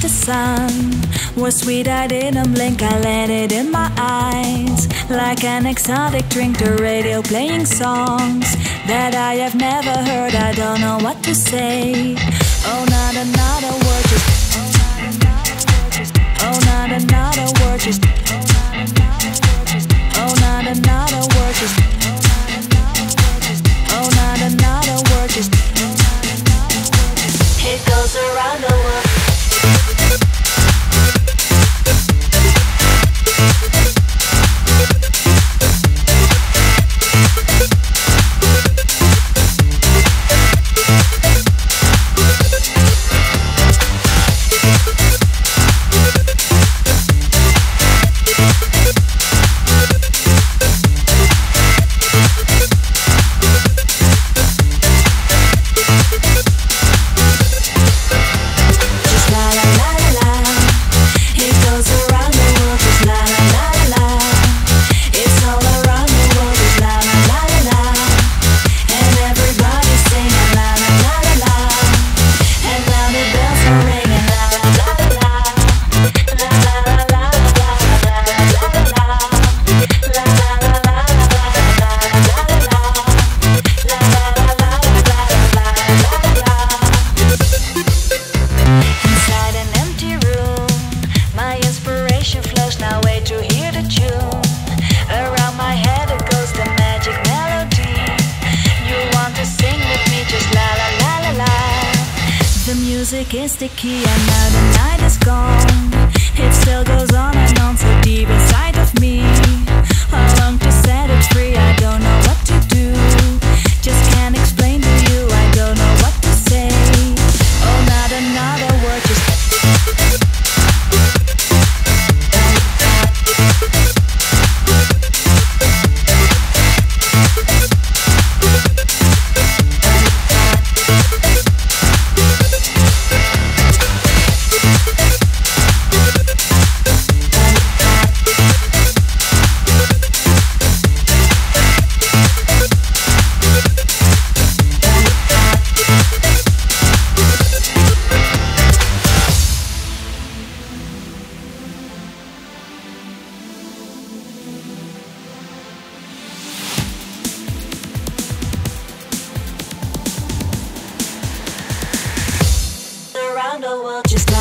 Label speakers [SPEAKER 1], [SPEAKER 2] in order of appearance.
[SPEAKER 1] the sun was sweet. I didn't blink, I let it in my eyes. Like an exotic drink, the radio playing songs that I have never heard. I don't know what to say. Oh, not another word, just. Oh, not another word, just. Oh, not another word, just. Oh, music is sticky the night is gone. It still goes on just like